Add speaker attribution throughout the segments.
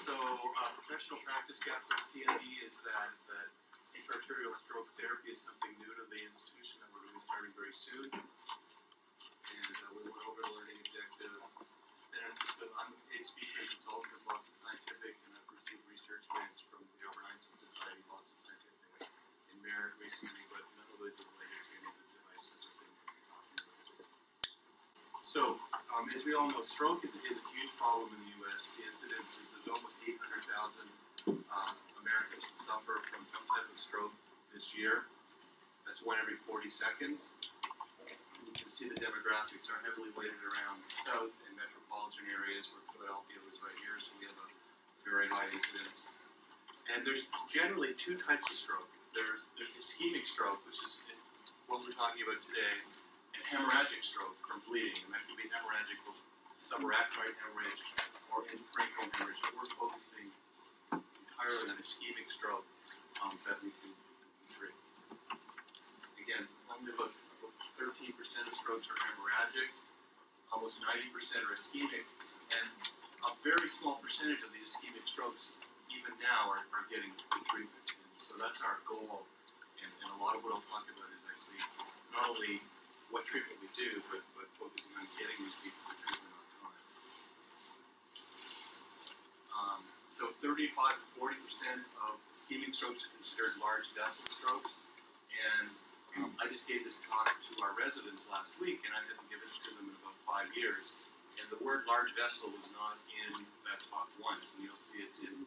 Speaker 1: So, uh, professional practice gap for CME is that, intraarterial stroke therapy is something new to the institution that we're gonna be starting very soon. And, uh, we went over the learning objective. And just, I'm a paid speaker and consultant at Boston Scientific, and I've received research grants from the Albert Einstein Society, Boston Scientific, and Merit recently, but none of those are related to any of the devices or things that we're talking about. So, um, as we all know, stroke is, is a huge problem in the U.S. The incidence is there's almost 800,000 uh, Americans suffer from some type of stroke this year. That's one every 40 seconds. You can see the demographics are heavily weighted around the south and metropolitan areas where Philadelphia was right here, so we have a very high incidence. And there's generally two types of stroke. There's, there's ischemic stroke, which is what we're talking about today, hemorrhagic stroke from bleeding, and that could be hemorrhagic or subarachnoid hemorrhage or intracranial hemorrhage. But we're focusing entirely on ischemic stroke um, that we can treat. Again, only about thirteen percent of strokes are hemorrhagic, almost ninety percent are ischemic, and a very small percentage of these ischemic strokes, even now, are, are getting the treatment. And so that's our goal, and, and a lot of what I'll talk about is actually not only what treatment we do, but, but focusing on getting these people the treatment on time. Um, so thirty-five to forty percent of ischemic strokes are considered large vessel strokes. And um, I just gave this talk to our residents last week, and I haven't given it to them in about five years. And the word large vessel was not in that talk once, and you'll see it in,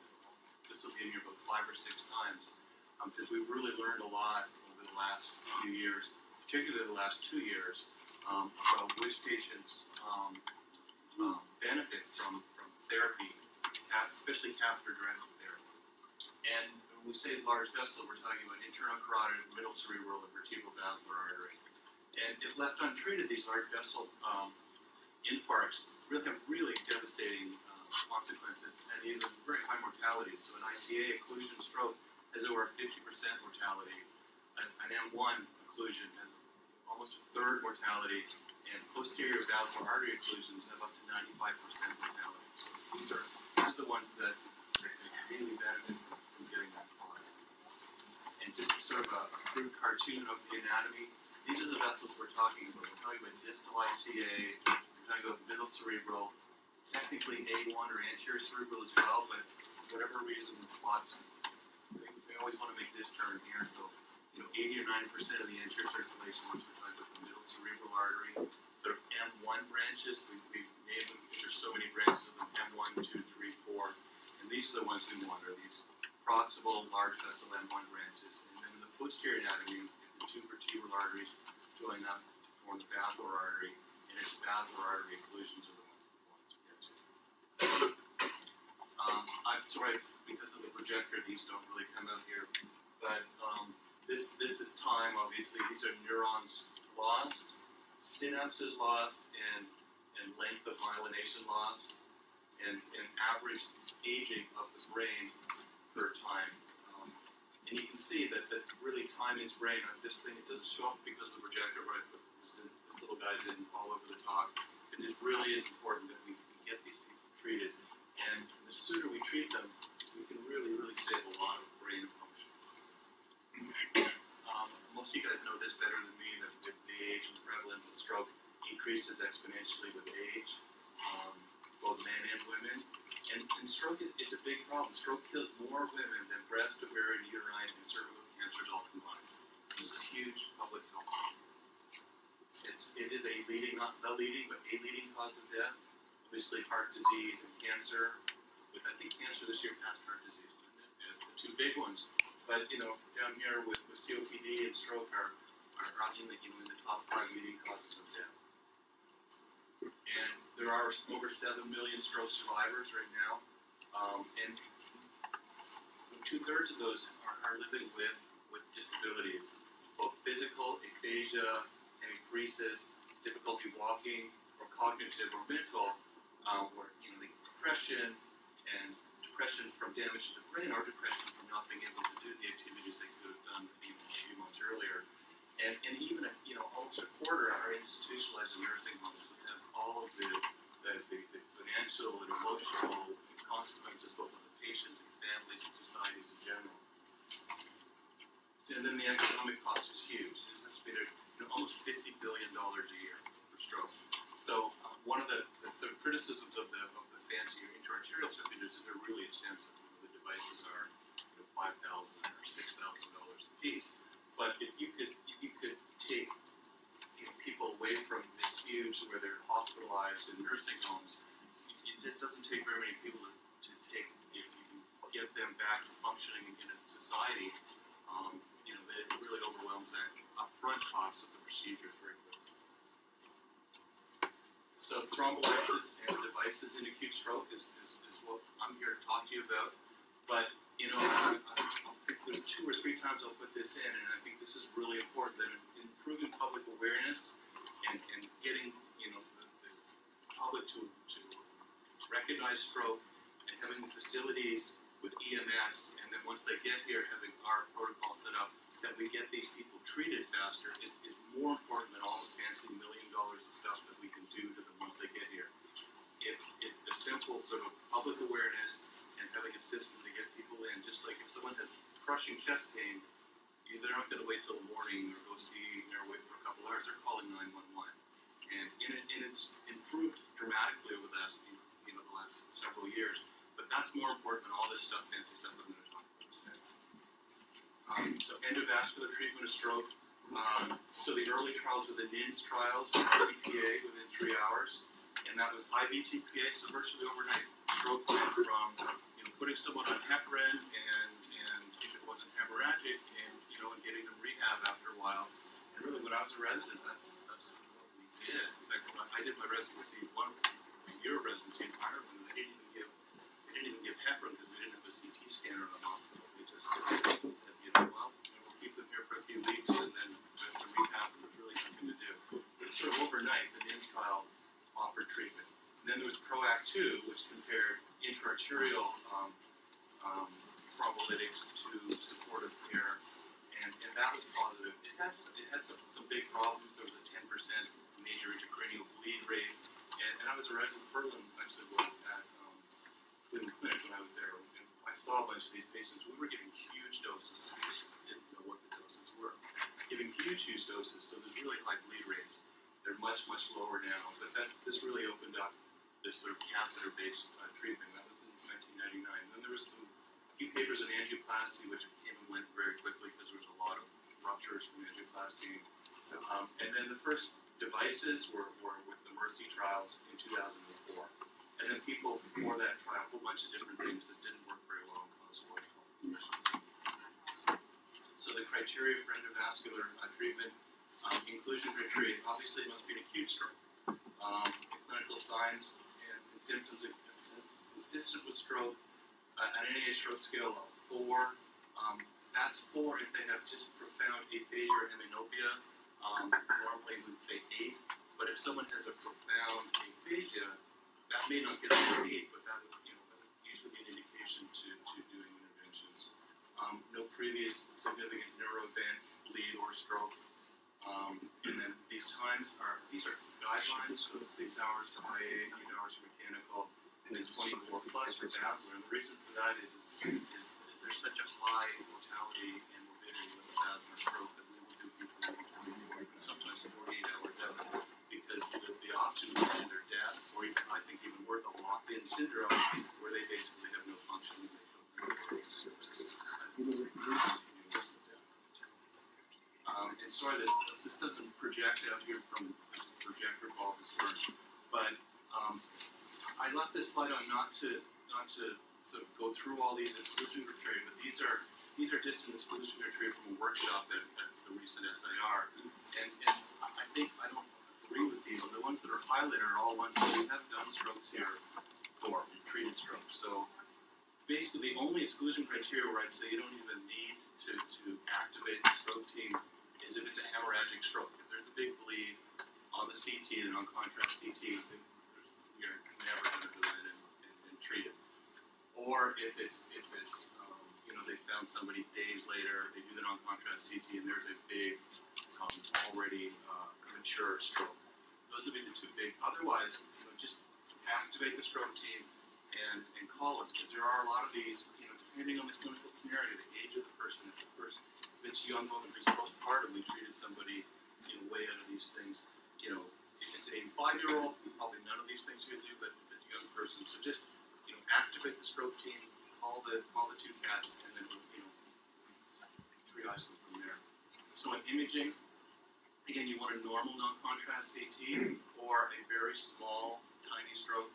Speaker 1: this will be in here about five or six times. Um, because we've really learned a lot over the last few years, particularly the last two years, um, about which patients, um, um, benefit from, from therapy, especially catheter-directed therapy. And when we say large vessel, we're talking about internal carotid, middle cerebral, and vertebral basilar artery. And if left untreated, these large vessel um, infarcts really have really devastating uh, consequences and even very high mortality. So an ICA occlusion stroke has over a 50% mortality. An M1 occlusion has almost a third mortality, and posterior basilar artery occlusions have up to 95% mortality. So these are, the ones that really benefit from getting that far. And just sort of a, crude cartoon of the anatomy, these are the vessels we're talking about. We're talking about distal ICA, we're talking about middle cerebral, technically A1 or anterior cerebral as well, but whatever reason, plots, they, they always want to make this turn here, so, you know, eighty or ninety percent of the anterior circulation, once we're talking about the middle cerebral artery, sort of M1 branches, we, we named them, there's so many branches of them, M1, 2, 3, 4, and these are the ones we want, are these proximal large vessel M1 branches, and then in the posterior anatomy, the two vertebral arteries join up to form the basilar artery, and its basilar artery occlusions are the ones we want to get to. Um, I'm sorry, because of the projector, these don't really come out here, but, um, this, this is time, obviously, these are neurons lost, synapses lost, and, and length of myelination lost, and, and average aging of the brain per time. Um, and you can see that, that really time is brain, uh, this thing, it doesn't show up because of the projector, right, but this, this little guy's in all over the talk. It is really is important that we, get these people treated, and the sooner we treat them, we can really, really save a lot of brain. Um, most of you guys know this better than me, that with the age and prevalence of stroke increases exponentially with age, um, both men and women. And, and stroke is, it's a big problem. Stroke kills more women than breast, ovarian, uterine, and cervical cancers all combined. This is a huge public health problem. It's, it is a leading, not the leading, but a leading cause of death. Obviously, heart disease and cancer. With, I think cancer this year passed heart disease? As the two big ones. But, you know, down here with, with COPD and stroke are, are, in the, you know, in the top five leading causes of death. And there are over seven million stroke survivors right now. Um, and two thirds of those are, are living with, with disabilities, both physical, aphasia, hemiparesis, difficulty walking, or cognitive or mental, um, or you know, depression and depression from damage to the brain or depression not being able to do the activities they could have done a few months earlier. And, and even, if, you know, almost a quarter of our institutionalized nursing homes would have all of the, the, the, the financial and emotional consequences both on the patient and families and societies in general. And then the economic cost is huge. It's estimated you know, almost $50 billion a year for stroke. So uh, one of the, the, the criticisms of the, of the fancy intra-arterial is that they're really expensive. The devices are five thousand or six thousand dollars a piece. But if you could if you could take you know, people away from this use where they're hospitalized in nursing homes, it, it doesn't take very many people to, to take if you get them back to functioning in a society. Um, you know, it really overwhelms that upfront cost of the procedure very quickly. So thrombolysis and devices in acute stroke is, is, is what I'm here to talk to you about. But you know, I, I, there's two or three times I'll put this in, and I think this is really important that improving public awareness and, and getting you know the, the public to, to recognize stroke and having facilities with EMS, and then once they get here, having our protocol set up that we get these people treated faster is, is more important than all the fancy million dollars of stuff that we can do to them once they get here. If, if the simple sort of public awareness and having a system get people in, just like if someone has crushing chest pain, you- they're not gonna wait till the morning or go see, or wait for a couple hours, they're calling nine one one. And, and it, and it's improved dramatically over the last, you know, the last several years, but that's more important than all this stuff, fancy stuff I'm gonna talk about today. Um, so endovascular treatment of stroke, um, so the early trials were the NINDS trials, TPA within three hours, and that was IV TPA, so virtually overnight stroke went from, putting someone on heparin and, and if it wasn't hemorrhagic, and, you know, and getting them rehab after a while. And really, when I was a resident, that's, that's what we did. In fact, when I did my residency, one, year of residency in Ireland, and they didn't even give, they didn't even give heparin because we didn't have a CT scanner in the hospital. They just said, you know, well, you know, we'll keep them here for a few weeks and then after rehab, there's really nothing to do. But sort of overnight, the NINDS trial offered treatment. And then there was PROACT 2, which compared intra-arterial um, um, to supportive care, and, and that was positive. It had, it had some, some big problems. There was a 10% major intracranial bleed rate, and, and I was a resident, Furlan actually at um, Cleveland Clinic when I was there, and I saw a bunch of these patients. We were giving huge doses. We just didn't know what the doses were. Giving huge, huge doses, so there's really high bleed rates. They're much, much lower now, but that's, this really opened up this sort of catheter-based uh, treatment. That was in 1999. Then there was some few papers on angioplasty, which came and went very quickly because there was a lot of ruptures from angioplasty. Um, and then the first devices were, were with the MERCI trials in 2004. And then people before that tried a whole bunch of different things that didn't work very well conditions. So the criteria for endovascular uh, treatment, um, inclusion criteria, obviously must be an acute stroke. Um, clinical signs symptoms consistent with stroke, uh, an NIH stroke scale of four. Um, that's four if they have just profound aphasia or hemianopia. Um, normally we say eight, but if someone has a profound aphasia, that may not get to eight, but that would, you know, usually be an indication to, to doing interventions. Um, no previous significant neuro event, bleed or stroke. Um, and then these times are, these are guidelines, so six hours IA, eight hours and then twenty-four plus for vascular. And the reason for that is, is that there's such a high mortality and morbidity with the asthma stroke that we will do people sometimes forty-eight hours out. Because the, the option is either death, or even, I think even worse, a locked-in syndrome, where they basically have no function. and um, and sorry that this doesn't project out here from the projector ball but um, I left this slide on not to not to, go through all these exclusion criteria, but these are these are just an exclusion criteria from a workshop at, at the recent SIR, and, and I think I don't agree with these. The ones that are highlighted are all ones that we have done strokes here for, we've treated strokes. So basically, the only exclusion criteria where I'd say you don't even need to, to activate the stroke team is if it's a hemorrhagic stroke. If there's a big bleed on the CT and on contrast CT, then there's- we are never going to go in and, and, and treat it. Or if it's if it's um, you know they found somebody days later, they do the on contrast CT and there's a big um, already uh, mature stroke. Those would be the two big. Otherwise, you know, just activate the stroke team and, and call us because there are a lot of these, you know, depending on the clinical scenario, the age of the person, if the person, if it's young woman who's postpartum, we treated somebody, you know, way out of these things, you know, if it's a five-year-old, probably none of these things you could do, but the young person, so just, activate the stroke team, all the, all the two cats, and then, you know, triage them from there. So in imaging, again, you want a normal non-contrast CT or a very small, tiny stroke.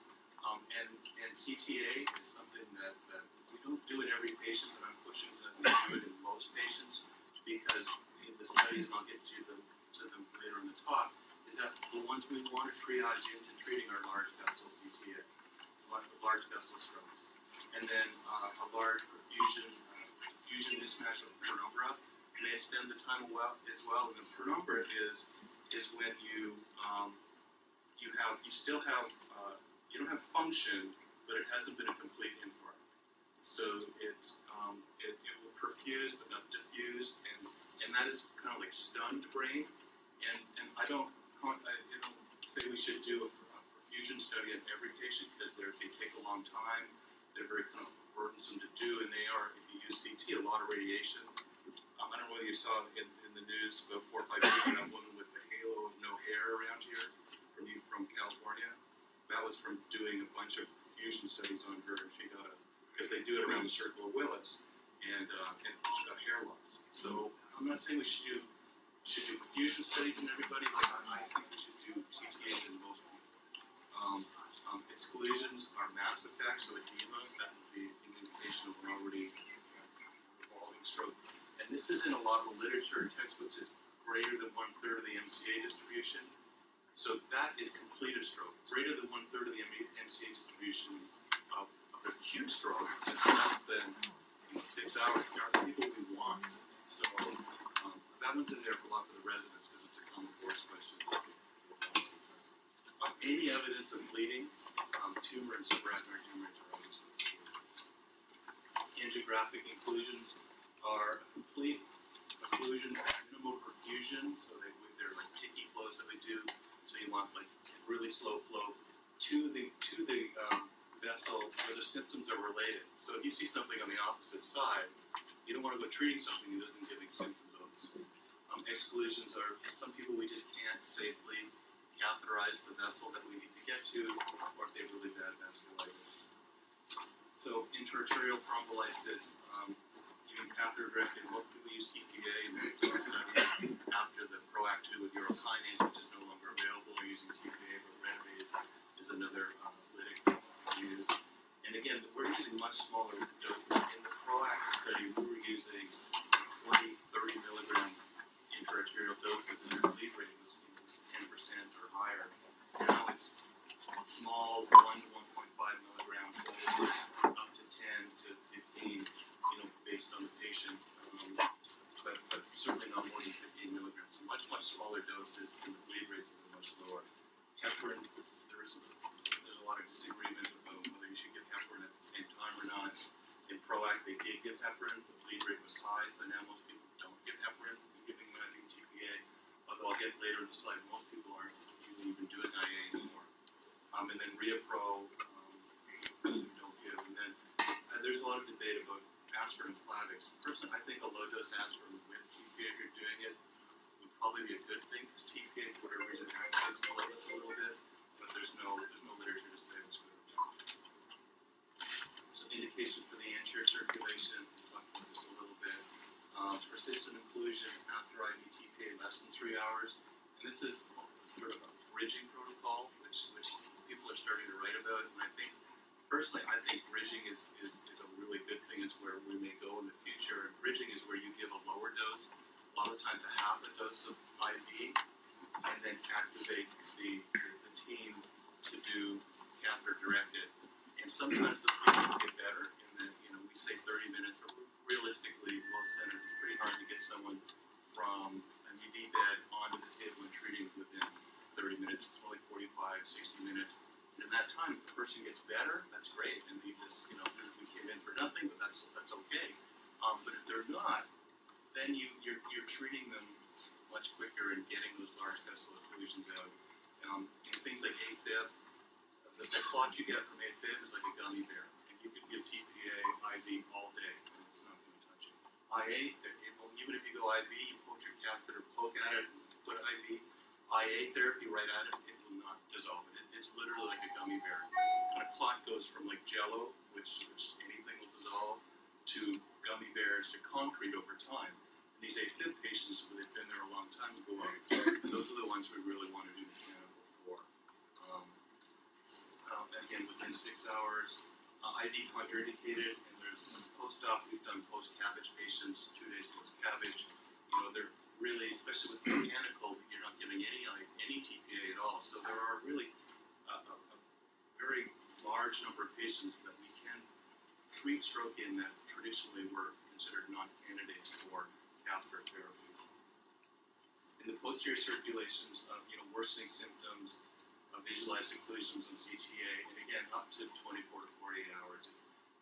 Speaker 1: Um, and, and CTA is something that, that we don't do in every patient, but I'm pushing to do it in most patients because in the studies, and I'll get to the, to them later in the talk, is that the ones we want to triage into treating are large vessel CTA, large, large vessel strokes. And then, uh, a large perfusion, uh, perfusion mismatch of penumbra may extend the time well, as well. And the penumbra is, is when you, um, you have, you still have, uh, you don't have function, but it hasn't been a complete infarct. So it, um, it, it will perfuse but not diffuse, and, and that is kind of like stunned brain. And, and I don't, I don't say we should do a, a perfusion study on every patient because they're, take a long time. They're very kind of burdensome to do, and they are, if you use CT, a lot of radiation. Um, I don't know whether you saw in, in the news about four or five years ago, that woman with the halo of no hair around here from from California. That was from doing a bunch of fusion studies on her, and she got a because they do it around the circle of Willis, and uh, and she got hair loss. So I'm not saying we should do should do fusion studies in everybody, but I, think we should do CTAs in most. Um, um, exclusions are mass effect, so edema that would be an indication of an already evolving stroke. And this is in a lot of the literature and textbooks is greater than one third of the MCA distribution. So that is completed stroke. Greater than one third of the MCA distribution of, of acute stroke that's less than you know, six hours There are people we want. So um, that one's in there for a lot of the residents because it's a common course question. Any evidence of bleeding, um, tumor and are obviously angiographic inclusions are complete occlusion, minimal perfusion, so they, they're like TICI flows that we do. So you want like really slow flow to the to the um, vessel where the symptoms are related. So if you see something on the opposite side, you don't want to go treating something that isn't giving symptoms. Um, exclusions are some people we just can't safely catheterize the vessel that we need to get to, or if they have really bad vasculitis. So intraarterial thrombolysis, um, even catheter most people use TPA in the study after the PROACT 2 with urokinase, which is no longer available, using TPA for Retavase is another uh, lytic we use. And again, we're using much smaller doses. In the PROACT study, we were using 20, 30 milligram intraarterial doses, and their bleed rate was, was 10% or higher. Now it's small, 1 to 1.5 milligram doses, up to 10 to 15, you know, based on the patient. Um, but, but certainly not more than 15 milligrams. So much, much smaller doses, and the bleed rates are much lower. Heparin, there is there's a lot of disagreement about whether you should give heparin at the same time or not. In PROACT, they did give heparin, the bleed rate was high, so now most people don't give heparin, they're giving them, I think, TPA. Although I'll get later in the slide, most people aren't even, doing IA anymore. Um, and then ReoPro, um, don't give, and then, uh, there's a lot of debate about aspirin and Plavix. Personally, I think a low dose aspirin with TPA, if you're doing it, would probably be a good thing, because TPA, for whatever reason, activates the levels a little bit, but there's no, there's no literature to say it's good. So indication for the anterior circulation, we talked about this a little bit. Um, persistent occlusion after IV TPA less than three hours, and this is sort of a bridging protocol, which, which people are starting to write about, and I think, personally, I think bridging is, is, is a really good thing, it's where we may go in the future, and bridging is where you give a lower dose, a lot of times a half a dose of IV, and then activate the, the team to do catheter directed. And sometimes the patients get better, and then, you know, we say thirty minutes, but realistically, most centers, it's pretty hard to get someone from an ED bed onto the table and treating within thirty minutes, it's only 45, 60 minutes. And in that time, if the person gets better, that's great, and we just, you know, we came in for nothing, but that's, that's okay. Um, but if they're not, then you, you're, you're treating them much quicker and getting those large vessel occlusions out. Um, and things like AFib, the, the clot you get from AFib is like a gummy bear, and you can give TPA IV all day. IA, even if you go IV, you put your catheter, poke at it, put IV, IA therapy right at it, it will not dissolve it. It- It's literally like a gummy bear. When a clot goes from like jello, which, which anything will dissolve, to gummy bears to concrete over time. And these AFib patients, who they've been there a long time, will go out. Those are the ones we really want to do mechanical for. Um, um, and again, within six hours, uh, IV contraindicated, and there's post-op, we've done post-CABG patients, two days post-CABG. You know, they're really, especially with mechanical, you're not giving any, any TPA at all, so there are really a, a, a very large number of patients that we can treat stroke in that traditionally were considered non-candidates for catheter therapy. In the posterior circulations, uh, you know, worsening symptoms, uh, visualized occlusions on CTA, and again, up to twenty-four to forty-eight hours.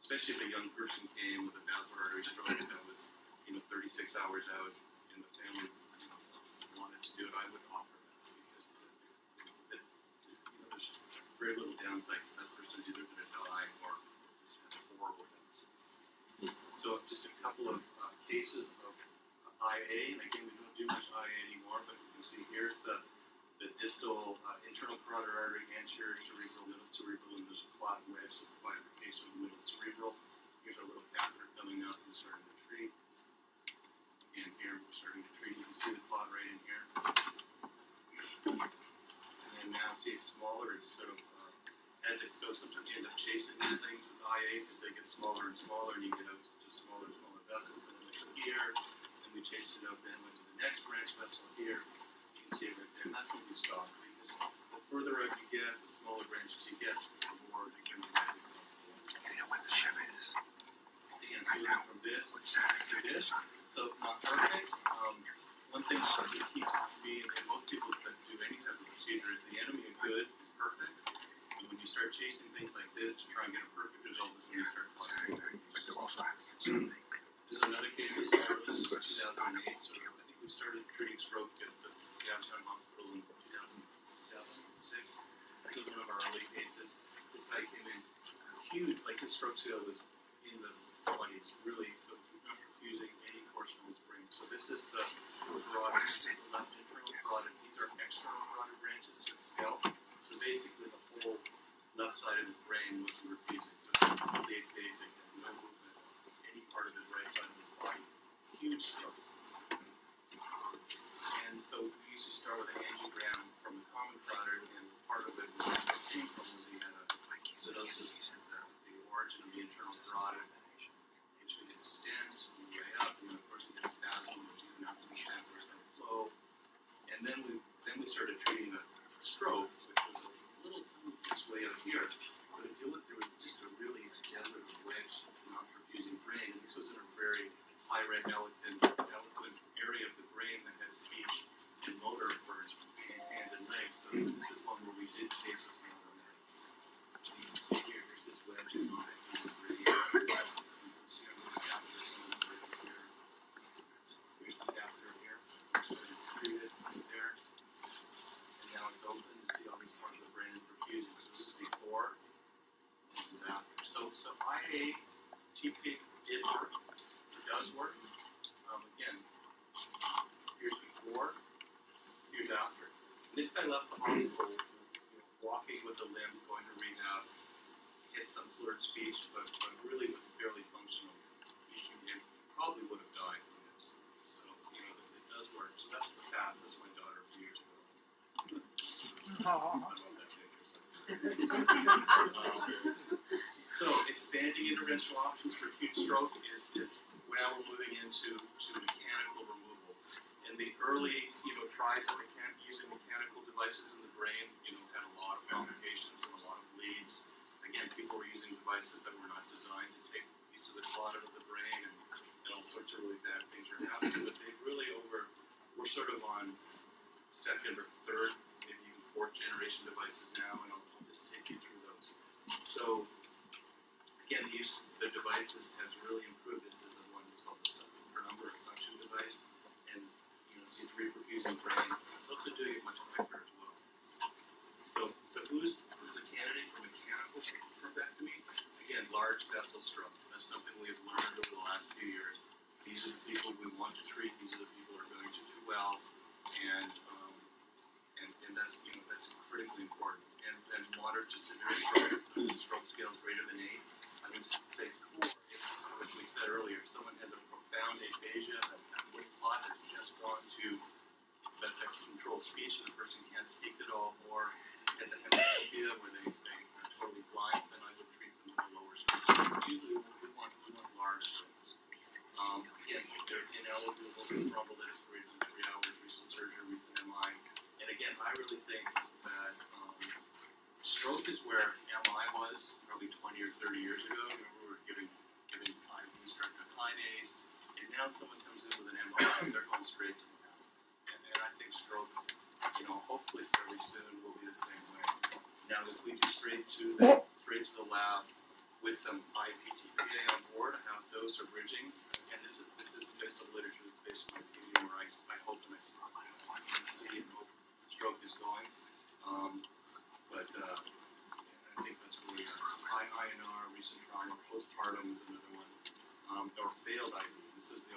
Speaker 1: Especially if a young person came with a basilar artery stroke that was, you know, thirty-six hours out, and the family wanted to do it, I would offer that, because the, you know, there's very little downside, because that person's either gonna die or just have horrible downside. So just a couple of, uh, cases of IA, and again, we don't do much IA anymore, but you can see here's the, the distal, uh, internal carotid artery, anterior cerebral, middle cerebral, and there's a clot wedge, so the bifurcation of the middle cerebral. Here's our little catheter coming up and starting to treat. And here, we're starting to treat, you can see the clot right in here. And then now, see it's smaller, it's of, uh, as it goes, sometimes you end up chasing these things with IA, as they get smaller and smaller, and you get out to smaller and smaller vessels, and then they go here, and we chase it up, then went to the next branch vessel here, see right there, and that's when we stop, because the further out you get, the smaller branches you get, the more it can be.
Speaker 2: You know when the ship is?
Speaker 1: Again, so went from this. To this, so not perfect, um, one thing that keeps me and most people that do any type of procedure is the enemy of good is perfect. And when you start chasing things like this to try and get a perfect result is when you start
Speaker 2: night, but you also have to get something.
Speaker 1: Another case of stroke, this is two thousand and eight, so I think we started treating stroke at the downtown hospital in two thousand seven, six. This is one of our early cases, this guy came in uh, huge, like his stroke scale was in the twenties, really, not confusing any portion of his brain. So this is the carotid, left internal carotid, these are external carotid branches to the scalp. So basically, the whole left side of his brain wasn't refusing, so aphasic, and no movement any part of his right side of his body. Huge stroke. And so we usually start with an angiogram from the common carotid, and part of it was the same from was he had a stenosis the, the origin of the internal carotid. Which we did a stent, and way up, and then of course we did spasm, which you know, some where it's flow. And then we, then we started treating the stroke, which was a little, this way out here. But if you look, there was just a really degenerative wedge, not perfusing brain, and this was in a very high red eloquent, eloquent area of the brain that had speech and motor for its hand, and legs. So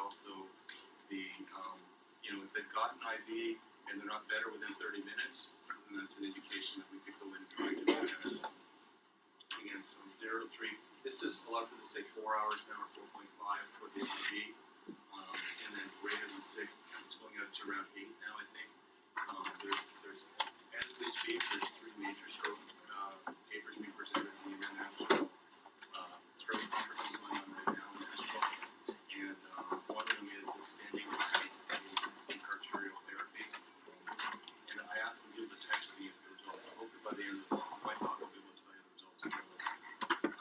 Speaker 1: also the, um, you know, if they've gotten an IV and they're not better within thirty minutes, then that's an indication that we could go in and try to. Again, so zero to three, this is, a lot of people take four hours now, or four point five for the IV. Um, and then greater than six, it's going out to around eight now, I think. Um, there's, there's, as we speak, there's three major stroke, uh, papers being presented in the international, uh, stroke conference going on right now in Nashville. And, uh, one of them is the standing line of arterial therapy. And I asked them to give the text to me the results, so hopefully by the end of my talk, I'll be able to tell you the results.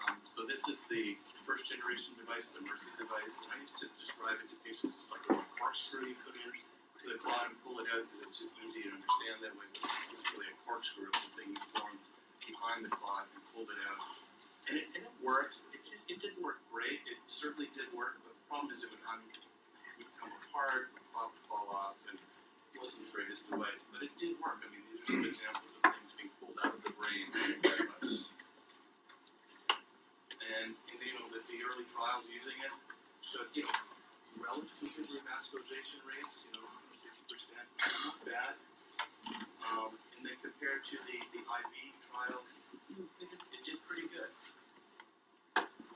Speaker 1: Um, so this is the first generation device, the MERCI device, and I used to describe it to patients as like a corkscrew you put in to the quad and pull it out, because it's just easy to understand that way, but it's really a corkscrew, it's the thing you form behind the quad and pulled it out. And it, and it worked, it just, it didn't work great, it certainly did work, but the problem is it would un, it would come apart, the quad would fall off, and it wasn't the greatest device, but it did work, I mean, these are some examples of things being pulled out of the brain. And, and you know, that the early trials using it showed, you know, relatively good revascularization rates, you know, fifty percent, not bad. Um, and then compared to the, the IV trials, it did, it did pretty good.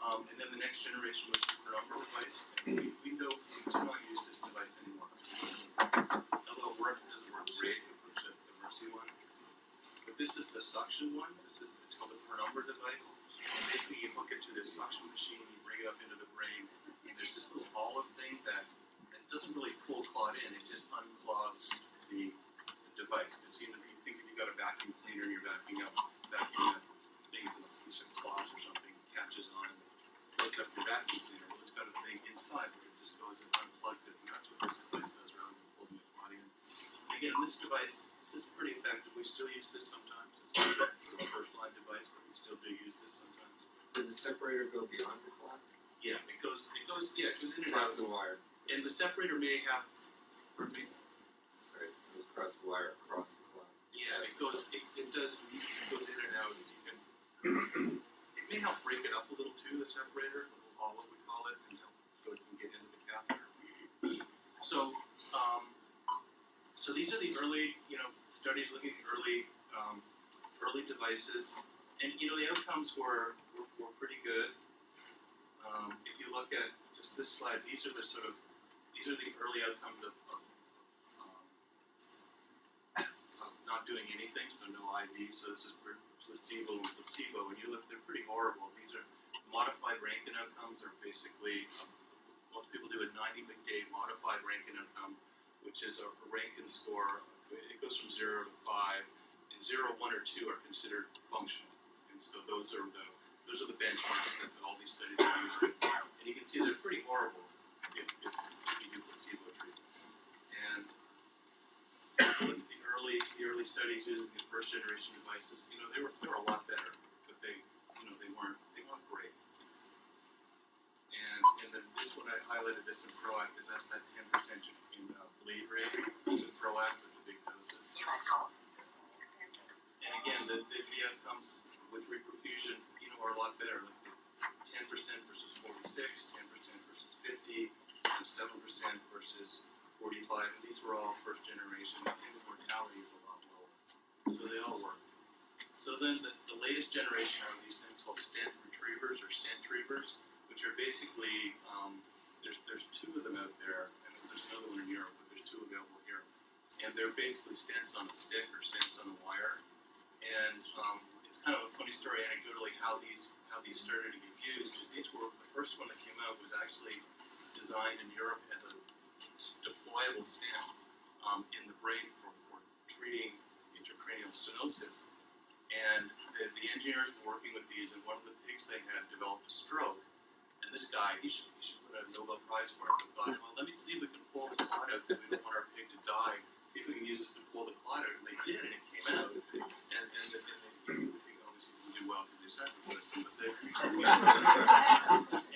Speaker 1: Um, and then the next generation was the penumbra device, we, we know, we do not use this device anymore. Although it works, it doesn't work great, is the MERCI one. But this is the suction one, this is, it's called the penumbra device. Basically, you hook it to this suction machine, you bring it up into the brain, and there's this little olive thing that, that doesn't really pull clot in, it just unclogs the, the device. You know, you think if you got a vacuum cleaner, and you're vacuuming up, vacuuming up things in a piece of cloth or something, catches on, plugs up your vacuum cleaner, well, it's got a thing inside where it just goes and unplugs it, and that's what this device does rather than pulling the clot in. Again, this device, this is pretty effective, we still use this sometimes, it's not a first line device, but we still do use this sometimes.
Speaker 3: Does the separator go beyond the cloth?
Speaker 1: Yeah, it goes, it goes, yeah, it goes in and out,
Speaker 3: Across the wire,
Speaker 1: and the separator may have, me,
Speaker 3: right? The wire, across the clock.
Speaker 1: yeah, it goes, it, it does, goes in and out, you can, it may help break it up a little too, the separator, a little olive we call it, and help, so it can get into the catheter. So, um, so these are the early, you know, studies looking at early, um, early devices, and, you know, the outcomes were, were, were pretty good. Um, if you look at just this slide, these are the sort of, these are the early outcomes of, of, um, of not doing anything, so no IV, so this is placebo and placebo, and you look, they're pretty horrible. These are modified Rankin outcomes are basically, um, most people do a ninety day modified Rankin outcome, which is a a Rankin score, it goes from zero to five, and zero, one, or two are considered functional. And so those are the, those are the benchmarks that all these studies are using. And you can see they're pretty horrible if, if, if you do placebo treatment. And look at the studies using the first generation devices, you know, they were, they were a lot better, but they, you know, they weren't, they weren't great. And, and then this one, I highlighted this in PROACT, because that's that ten percent in uh, bleed rate, in PROACT with the big doses. And again, the, the, the outcomes with reperfusion, you know, are a lot better, like ten percent versus forty-six, ten percent versus fifty, and seven percent versus forty-five, and these were all first generation, and mortality is a. So they all work. So then the, the latest generation are these things called stent retrievers or stent retrievers, which are basically, um, there's, there's two of them out there, and there's another one in Europe, but there's two available here. And they're basically stents on a stick or stents on a wire. And, um, it's kind of a funny story anecdotally how these, how these started to get used, is these were, the first one that came out was actually designed in Europe as a deployable stent, um, in the brain for, for treating intracranial stenosis. And the, the engineers were working with these, and one of the pigs they had developed a stroke. And this guy, he should, he should put a Nobel Prize for it, but thought, well, let me see if we can pull the clot out, because we don't want our pig to die. See if we can use this to pull the clot out, and they did, and it came out. And, and, the, and the, pig obviously didn't do well, because they started with wisdom, but they,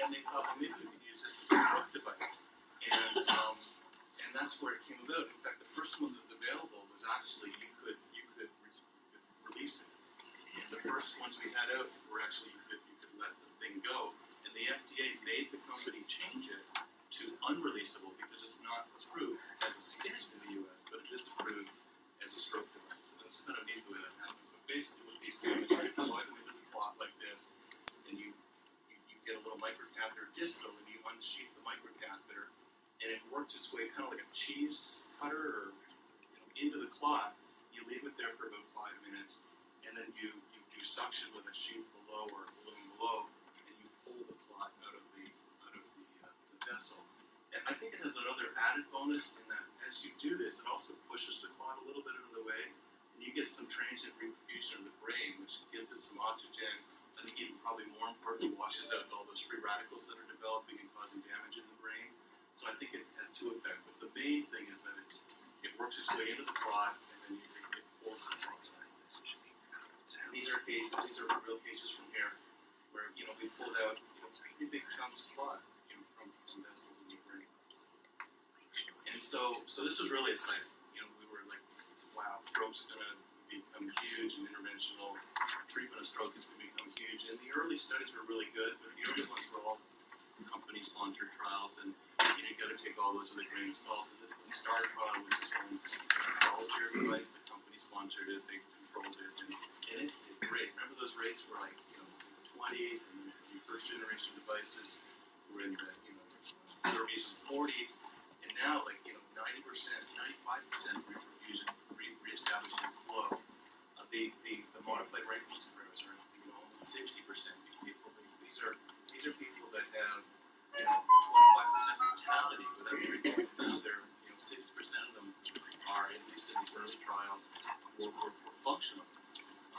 Speaker 1: and they thought, well, maybe we could use this as a stroke device. And, um, and that's where it came about. In fact, the first one that was available was actually, you could, you could re- And the first ones we had out were actually, you could, you could let the thing go. And the FDA made the company change it to unreleasable because it's not approved as a stent in the US, but it is approved as a stroke device. And it's kind of neat the way that happens. But basically what these is you deploy them into the clot like this, and you, you, you get a little microcatheter distal, and you unsheath the microcatheter, and it works its way kind of like a cheese cutter or, into the clot. You leave it there for about five minutes, and then you, you do suction with a sheath below or a balloon below, and you pull the clot out of the, out of the, uh, the vessel. And I think it has another added bonus in that as you do this, it also pushes the clot a little bit out of the way, and you get some transient reperfusion of the brain, which gives it some oxygen. I think even probably more importantly, washes out all those free radicals that are developing and causing damage in the brain. So I think it has two effects, but the main thing is that it's, it works its way into the clot, and then you, these are cases, these are real cases from here, where, you know, we pulled out, you know, pretty big chunks of blood, you know, from some vessels in the brain. And so, so this was really exciting, you know, we were like, wow, stroke's gonna become huge, and interventional treatment of stroke is gonna become huge, and the early studies were really good, but the early ones were all company-sponsored trials, and you know, you gotta take all those with a grain of salt, this is the STAR trial, which is one Solitaire device, company sponsored it, they controlled it, and, and it did great, remember those rates were like, you know, twenties, and the first generation devices were in the, you know, thirties and forties, and now, like, you know, ninety percent, ninety-five percent reperfusion, re- reestablishing flow. Uh, the, the, the modified Rankin syndromes are, you know, almost sixty percent of these people, these are, these are people that have, you know, twenty-five percent mortality without treatment. They're, you know, sixty percent of them are, at least in these early trials, or, or, or functional.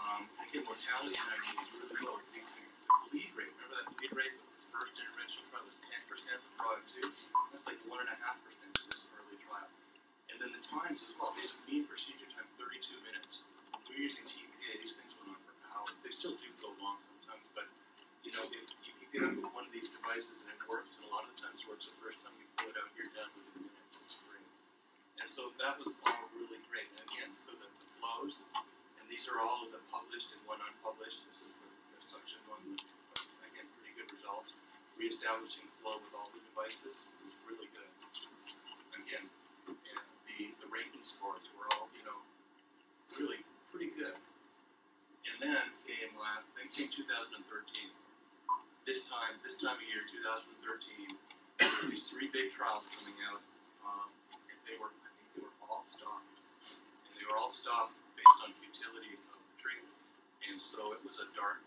Speaker 1: Um, I think mortality in our is really low. I bleed rate, remember that bleed rate? The first intervention probably was 10% of the product, too. That's like 1.5%.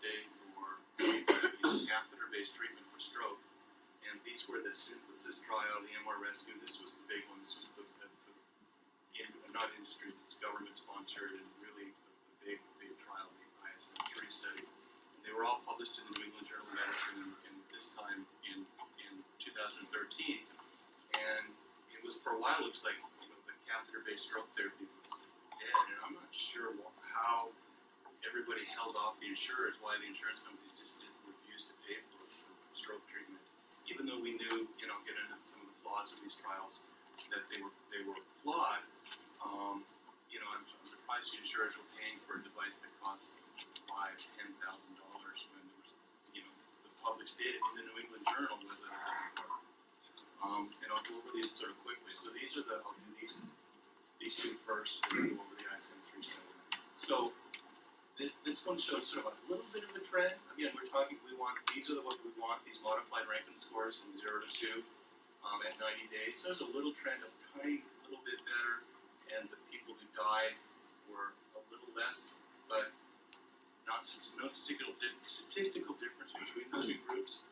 Speaker 1: day for catheter-based treatment for stroke. And these were the synthesis trial, the MR rescue, this was the big one, this was the, the, the not industry, it's government sponsored and really the, the big, big trial, the IMS three study. And they were all published in the New England Journal of Medicine and, this time in, in two thousand and thirteen. And it was, for a while, it was like, you know, the catheter-based stroke therapy was dead, and I'm not sure wha- how everybody held off the insurers, why the insurance companies just didn't refuse to pay for, stroke treatment. Even though we knew, you know, get into some of the flaws of these trials, that they were, they were flawed, um, you know, I'm, I'm surprised the insurers were paying for a device that cost five, ten thousand dollars when there was, you know, the published data in the New England Journal was that it doesn't. Um, and I'll go over these sort of quickly. so these are the, I'll do these, these two first, and then go over the IMS three study. So, this, this one shows sort of a little bit of a trend, again, we're talking, we want, these are the ones we want, these modified Rankin scores from zero to two, um, at ninety days, so there's a little trend, a tiny little bit better, and the people who died were a little less, but not, no statistical, statistical difference between the two groups.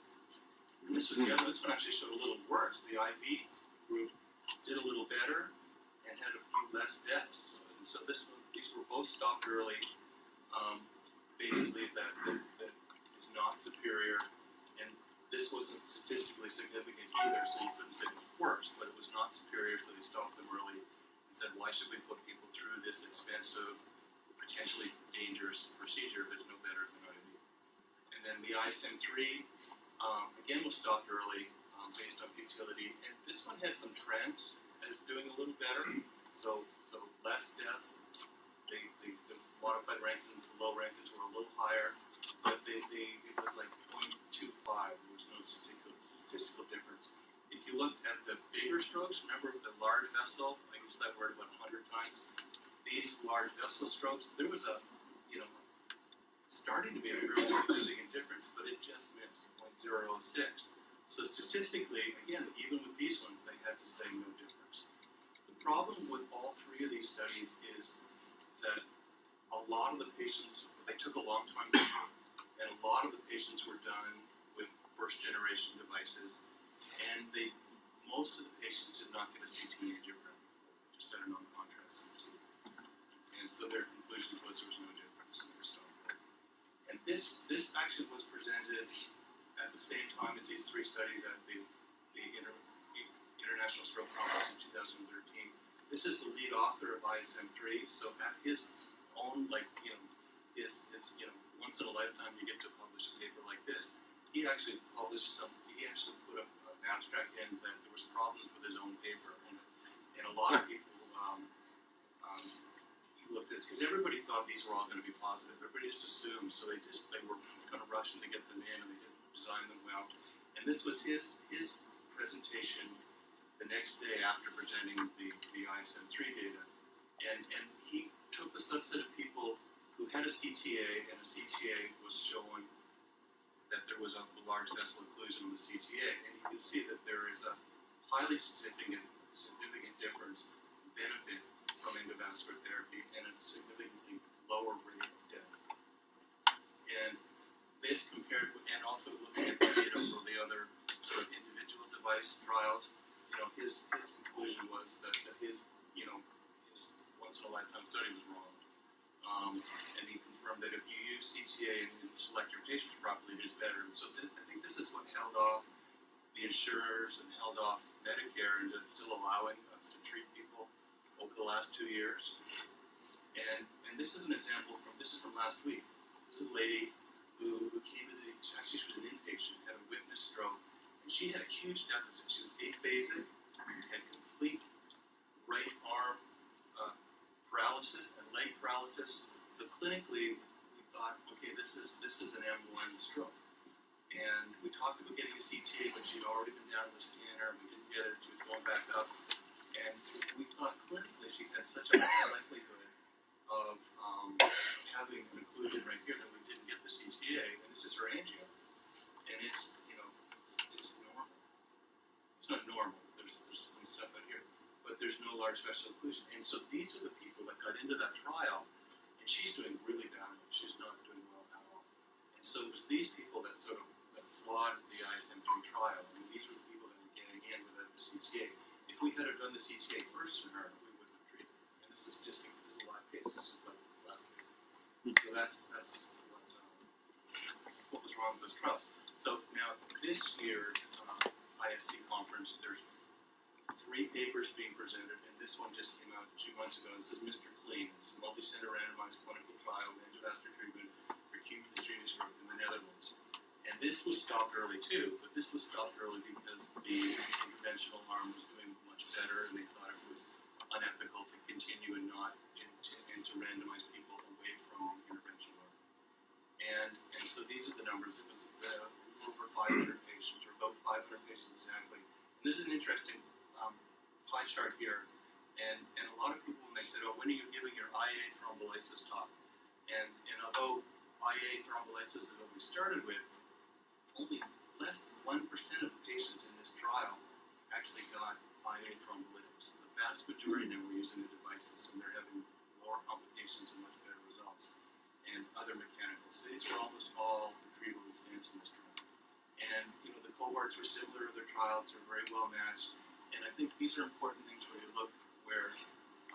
Speaker 1: And this was the other, this one actually showed a little worse, the IV group did a little better and had a few less deaths, and so this one, these were both stopped early. Um, basically that, that, that is not superior, and this wasn't statistically significant either, so you couldn't say it was worse, but it was not superior, so they stopped them early and said, why should we put people through this expensive, potentially dangerous procedure if it's no better than IV? And then the IMS three, um, again was stopped early, um, based on futility, and this one had some trends as doing a little better, so, so less deaths. The, the, modified rankings, the low rankings were a little higher, but they, they, it was like 0.25. there was no statistical, statistical difference. If you looked at the bigger strokes, remember the large vessel, I used that word about a hundred times, these large vessel strokes, there was a, you know, starting to be a fairly significant difference, but it just missed 0.006. So statistically, again, even with these ones, they had to say no difference. The problem with all three of these studies is that lot of the patients, they took a long time and a lot of the patients were done with first generation devices, and they, most of the patients did not get a CT angiogram, just got a non-contrast CT. And so their conclusion was there was no difference, and they were. And this, this actually was presented at the same time as these three studies at the, the Inter, International Stroke Conference in two thousand thirteen. This is the lead author of IMS three, so at his own, like, you know, you know, once in a lifetime you get to publish a paper like this. He actually published some, he actually put a, an abstract in that there was problems with his own paper, and, and a lot of people, um, um, looked at this, because everybody thought these were all gonna be positive, everybody just assumed, so they just, they were kind of rushing to get them in, and they didn't design them well. And this was his, his presentation the next day after presenting the, the IMS three data. And, and he took a subset of people who had a CTA, and the CTA was showing that there was a large vessel occlusion on the CTA, and you can see that there is a highly significant, significant difference in benefit from endovascular therapy and a significantly lower rate of death. And this compared with, and also looking at the data for the other sort of individual device trials, you know, his, his conclusion was that, that his, you know, in a lifetime study was wrong. Um, and he confirmed that if you use CTA and, select your patients properly, it is better. So th- I think this is what held off the insurers and held off Medicare into still allowing us to treat people over the last two years. And, and this is an example from, this is from last week. This is a lady who, who came to the, actually she was an inpatient, had a witness stroke, and she had a huge deficit. She was aphasic, had complete right arm paralysis and leg paralysis. So clinically, we thought, okay, this is this is an M1 stroke. And we talked about getting a CTA, but she'd already been down in the scanner, and we didn't get it. She was going back up, and we thought clinically she had such a high likelihood of um, having an occlusion right here that we didn't get the CTA, and this is her angio, and it's you know it's, it's normal. It's not normal. There's there's some stuff out here, but there's no large vessel occlusion, and so these are the people that got into that trial, and she's doing really badly. She's not doing well at all, and so it was these people that sort of that flawed the IMS three trial. I mean, these were the people that were getting in without the CTA. If we had done the CTA first in her, we wouldn't have treated. her. And this is just a, this is a live case. This is what last case. So that's that's what um, what was wrong with those trials. So now this year's uh, ISC conference, there's three papers being presented, and this one just came out two months ago. This is MR CLEAN. It's a multi-center randomized clinical trial of endovascular treatment for acute ischemic stroke in the Netherlands. And this was stopped early too, but this was stopped early because the interventional arm was doing much better, and they thought it was unethical to continue and not and to, and to randomize people away from the interventional arm. And and so these are the numbers. It was uh, over 500 patients, or about 500 patients exactly. And this is an interesting pie chart here, and, and a lot of people, when they said, oh, when are you giving your IA thrombolysis talk? And, and although IA thrombolysis is what we started with, only less than one percent of the patients in this trial actually got IA thrombolysis. The vast majority now were using the devices, and they're having lower complications and much better results. And other mechanicals, these are almost all retrievable stents in this trial. And, you know, the cohorts were similar their trials, they're very well matched. And I think these are important things where you look where,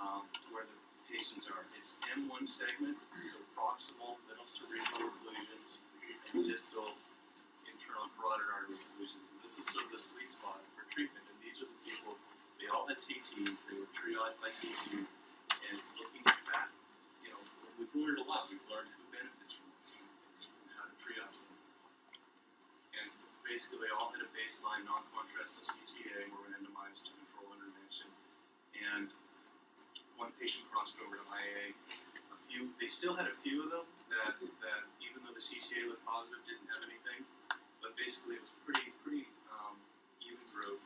Speaker 1: um, where the patients are. It's M one segment, so proximal, middle cerebral occlusions, and distal internal carotid artery occlusions. This is sort of the sweet spot for treatment. And these are the people, they all had CTs, they were triaged by CT. And looking back, you know, we've learned a lot. We've learned who benefits from this and, and how to triage them. And basically, they all had a baseline non-contrastive CTA, were randomized to control intervention. And one patient crossed over to IA. A few, they still had a few of them that, that even though the CTA looked positive, didn't have anything. But basically, it was pretty, pretty um, even group.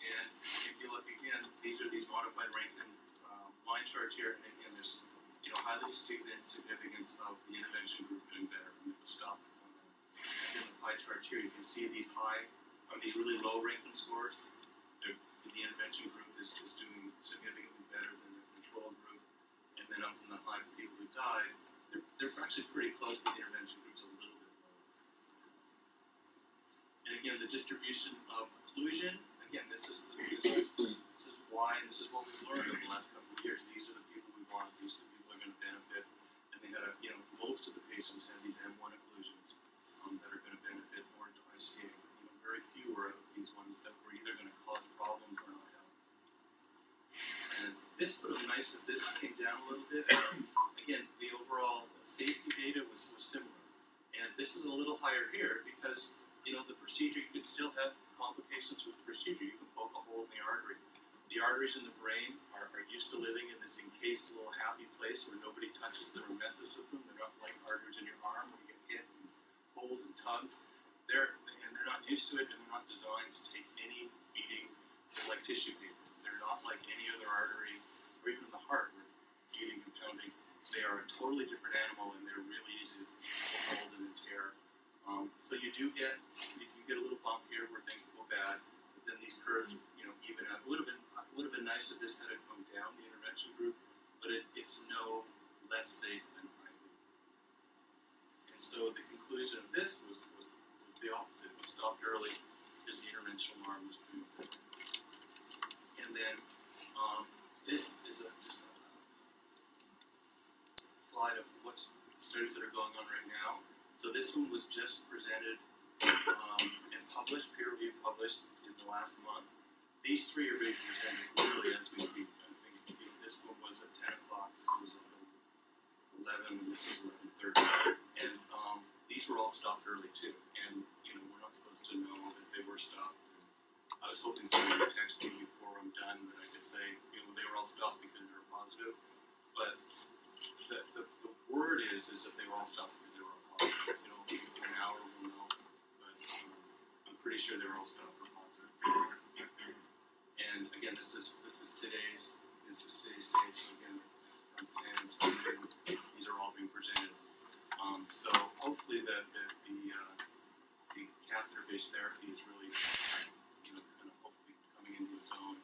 Speaker 1: And if you look again, these are these modified Rankin um, line charts here, and again, there's you know highly significant significance of the intervention group doing better, and it was stopped at one minute. And in the pie chart here, you can see these high, or these really low Rankin scores. They're, the intervention group is, is doing significantly better than the control group, and then up in the high for people who died, they're, they're actually pretty close, but the intervention group's a little bit lower. And again, the distribution of occlusion, again, this is, the- this is, this is why, this is what we've learned over the last couple of years, these are the people we want, these are the people who are gonna benefit. And they had a, you know, most of the patients had these M one occlusions, um, that are gonna benefit more into ICA. You know, very few were of these ones that were either gonna cause problems or not help. And this was nice that this came down a little bit, again, the overall safety data was, was similar. And this is a little higher here because, you know, the procedure, you could still have complications with the procedure. You can poke a hole in the artery. The arteries in the brain are, are used to living in this encased little happy place where nobody touches them or messes with them. They're not like arteries in your arm where you get hit and pulled and tugged. They're, and they're not used to it and they're not designed to take any beating like tissue paper. They're not like any other artery or even the heart beating and pounding. They are a totally different animal and they're really easy to Um, so you do get you get a little bump here where things go bad, but then these curves, you know, even out. It would have been would have been nice if this had come down the intervention group, but it, it's no less safe than IV. And so the conclusion of this was, was, was the opposite. It was stopped early because the interventional arm was better. And then um, this is a, just a slide of what's studies that are going on right now. So this one was just presented um, and published, peer reviewed, published in the last month. These three are being presented literally as we speak. I think this one was at ten o'clock. This was at eleven. This was eleven thirty. And um, these were all stopped early too. And you know we're not supposed to know that they were stopped. I was hoping someone would text me before I'm done that I could say you know they were all stopped because they were positive. But the, the, the word is is that they were all stopped because they were all positive. You know, in an hour we'll know, but um, I'm pretty sure they were all stopped for positive. And again, this is this is today's this is today's date. So again, from these are all being presented. Um, so hopefully the the the, uh, the catheter based therapy is really you know kind of hopefully coming into its own.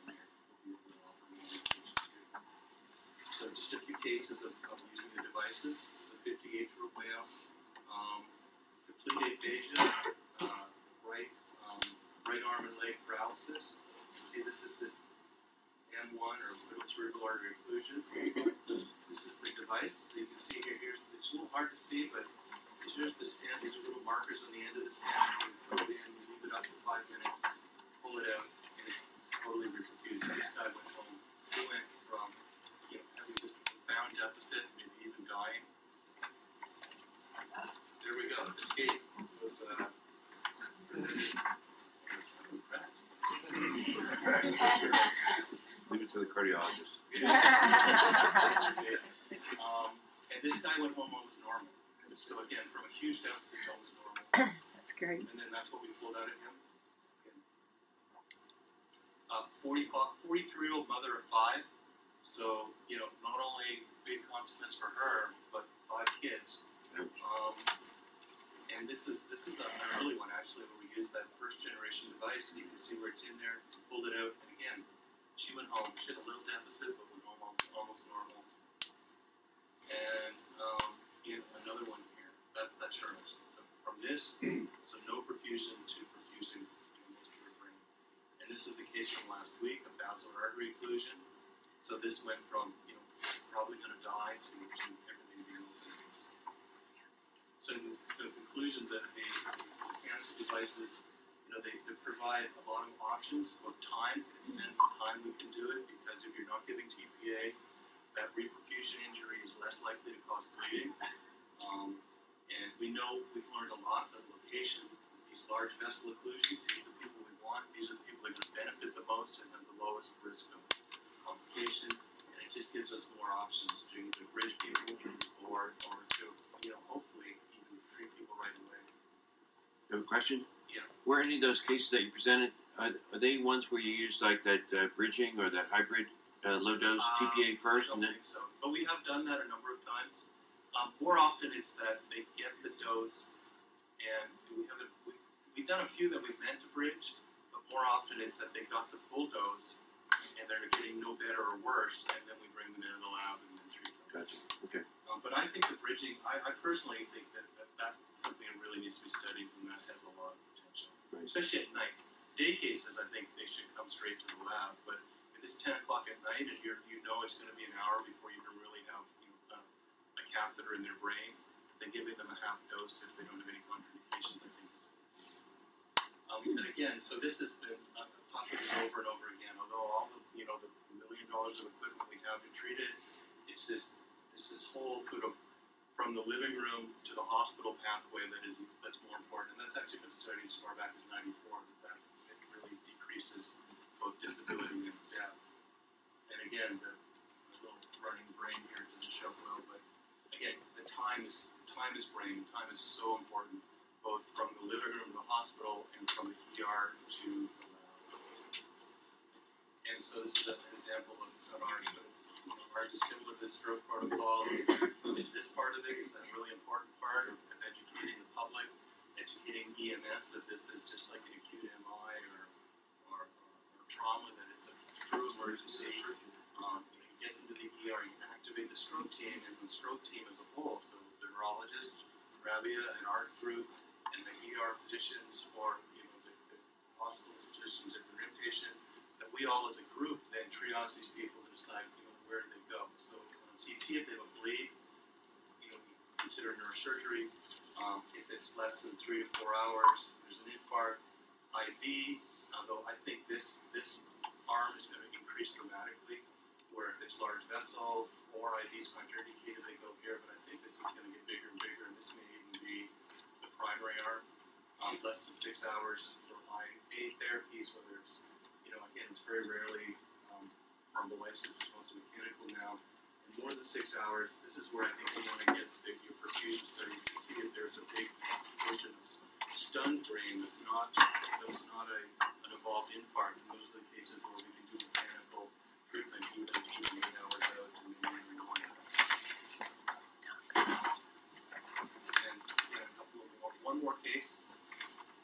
Speaker 1: So just a few cases of, using the devices. This is a 58 year old male, um, complete aphasia, uh, right, um, right arm and leg paralysis. See, this is this M1 or middle cerebral artery occlusion. This is the device. So you can see here, here's, it's a little hard to see, but here's the stent. These are little markers on the end of the stent. You put it in, leave it up for five minutes, pull it out, and it's totally reperfused. This guy went home. He went from you know, having just a profound deficit, maybe even dying. There we was uh.
Speaker 4: Leave it to the cardiologist.
Speaker 1: Um, and this guy went home almost normal. So again, from a huge deficit to almost normal.
Speaker 5: That's great.
Speaker 1: And then that's what we pulled out of him. uh, 43 year old mother of five. So, you know, not only big consequence for her, but five kids. Um, and this is this is a, an early one actually, where we used that first generation device, and you can see where it's in there. Pulled it out, and again, she went home. She had a little deficit, but home almost, almost normal. And um, another one here. That that's hers. So from this, so no perfusion to perfusing, you know, most brain. And this is the case from last week of basilar artery occlusion. So this went from you know probably going to die to, to. So, so the conclusion that the, cancer devices, you know, they, they provide a lot of options of time, extends the time we can do it, because if you're not giving TPA, that reperfusion injury is less likely to cause bleeding. Um, and we know, we've learned a lot that location, these large vessel occlusions, these are the people we want, these are the people that gonna benefit the most and have the lowest risk of complication. And it just gives us more options to either bridge people or, or to, you know, hopefully treat people right away.
Speaker 4: You have a question?
Speaker 1: Yeah.
Speaker 4: Were any of those cases that you presented, are, are they ones where you used like that uh, bridging or that hybrid uh, low dose
Speaker 1: Uh,
Speaker 4: TPA first
Speaker 1: I
Speaker 4: and
Speaker 1: don't
Speaker 4: then?
Speaker 1: think so, but we have done that a number of times. Um, more often it's that they get the dose and we haven't, we, we've done a few that we've meant to bridge, but more often it's that they got the full dose and they're getting no better or worse, and then we bring them into the lab and then treat them.
Speaker 4: Gotcha. Okay.
Speaker 1: Um, but I think the bridging, I, I personally think that that's something that really needs to be studied and that has a lot of potential.
Speaker 4: Right.
Speaker 1: Especially at night. Day cases, I think they should come straight to the lab, but if it's ten o'clock at night and you're, you know it's gonna be an hour before you can really have, you know, a, catheter in their brain, then giving them a half dose if they don't have any contraindications, I think is. Um, and again, so this has been, uh, about over and over again, although all the, you know, the million dollars of equipment we have to treat it, it's this, it's this whole sort of from the living room to the hospital pathway that is that's more important. And that's actually been studied as far back as '94 that really decreases both disability and death. And again, the, the little running brain here doesn't show well, but again, the time is time is brain. Time is so important, both from the living room to the hospital and from the ER to the. And so this is an example of it's not ours, but it's, you know, ours is similar to the stroke protocol. Is, is this part of it? Is that a really important part of, educating the public, educating EMS that this is just like an acute MI or or, or trauma, that it's a true emergency. Um, you, get into the ER, you activate the stroke team and the stroke team as a whole. So the neurologist, Rabia, and our group, and the ER physicians, or you know the, the hospital physicians if they're inpatient we all as a group then triage these people and decide, you know, where they go. So on CT, if they have a bleed, you know, we consider neurosurgery. Um, if it's less than three to four hours, there's an infarct, IV. Although I think this this arm is going to increase dramatically. Where if it's large vessel or IV's contraindicated, they go here. But I think this is going to get bigger and bigger, and this may even be the primary arm. Um, less than six hours for IV therapies, whether it's it's very rarely um, thrombolysis, it's mostly mechanical now. And more than six hours, this is where I think we want to get the big perfusion studies to see if there's a big portion of stunned brain that's not that's not a, an evolved infarct. And those are the cases where we can do mechanical treatment even even eight hours out and maybe even one hour. And again, a couple of more, one more case,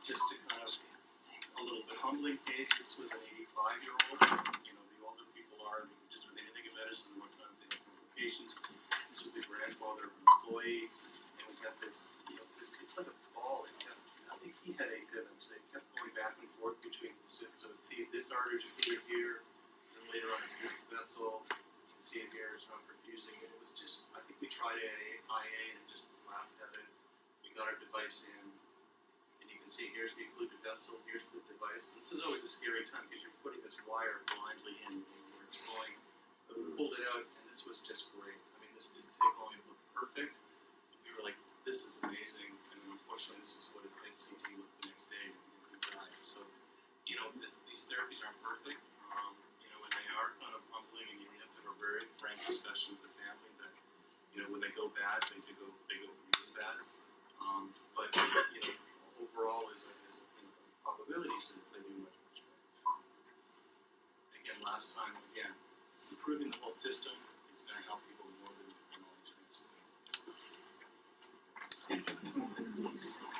Speaker 1: just to kind of a little bit humbling case. This was an 85 year old. You know, the older people are just with anything in medicine, what times they have complications. This was the grandfather of an employee, and we got this. You know, this it's like a ball. It kept, I think he had AFib, so it kept going back and forth between so so this artery here, here, and later on it's this vessel. You can see it here. It's not perfusing. And it was just. I think we tried at IA and just laughed at it. We got our device in. See here's the occluded vessel, here's the device. This is always a scary time because you're putting this wire blindly in and where it's going. But we pulled it out and this was just great. I mean, this didn't take long, it looked perfect. We were like, this is amazing. And unfortunately, this is what its NCT looked the next day died. So, you know, this, these therapies aren't perfect. Um, you know, and they are kind of humbling and you have to have a very frank discussion with the family that, you know, when they go bad, they do go, they go really bad. Um, but, you know, overall is is is that they much, much better. last time, again, improving the whole system, it's gonna help people more than these things.